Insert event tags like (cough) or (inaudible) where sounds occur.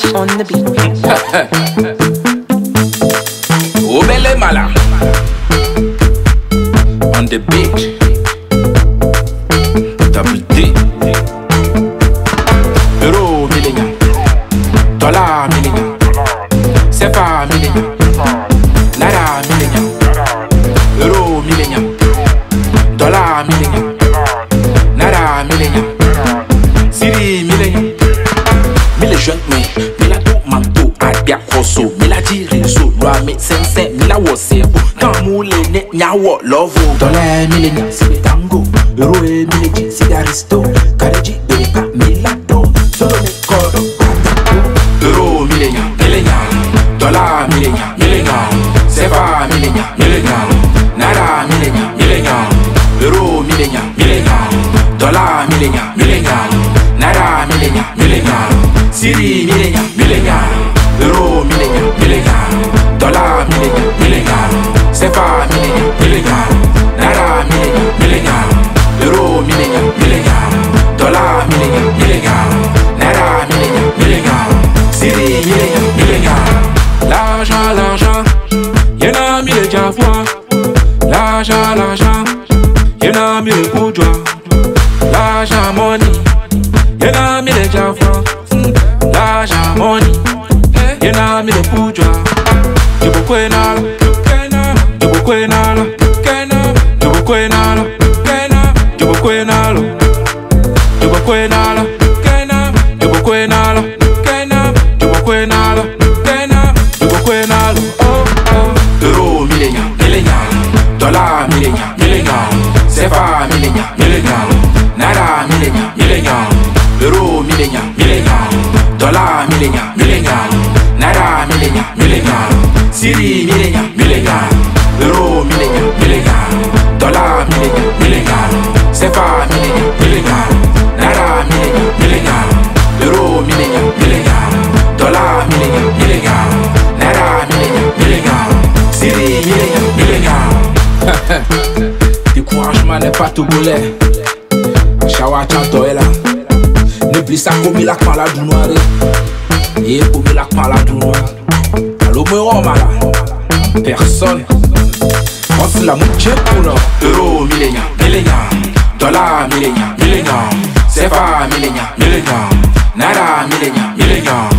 Cash on the beat. (laughs) Obele Mala on the beat. và mẹ xem xem là wo xem cả mu lên nè nhà wo love đó là mi lên nhà xem tango rồi mi lên da risto aristo cái gì bên cả mi là đồ solo nè có đồ rồi mi lên nhà mi lên nhà đó là mi lên nhà mi lên nhà sẽ va mi lên nhà mi lên nhà nara mi lên nhà mi lên nhà rồi mi lên nhà mi lên nhà đó là mi lên nhà mi lên nhà nara mi lên nhà mi lên nhà siri mi lên nhà bourgeois. L'argent, money, y'en a mis les fois. Hmm. L'argent, money, eh, y'en a mis le bourgeois. Tu peux quoi nala, tu peux quoi nala, tu peux quoi nala, tu peux quoi nala, tu peux quoi nala, tu peux quoi nala, tu peux quoi nala, tu millennium, millennium, naira millennium, millennium, euro millennium, millennium, dollar millennium, millennium, naira millennium, millennium, city millennium, millennium, euro millennium, millennium, dollar millennium, millennium, sefa millennium, N'est pas togolais. Shawa Chatoela. Ne blisse à comme la pala du noir. Et comme la pala du noir. Allo, me romala. Personne. On se la mouche pour nous. Euro, millénia, millénia. Dollar, millénia, millénia. Sefa, millénia, millénia. Nara, millénia, millénia.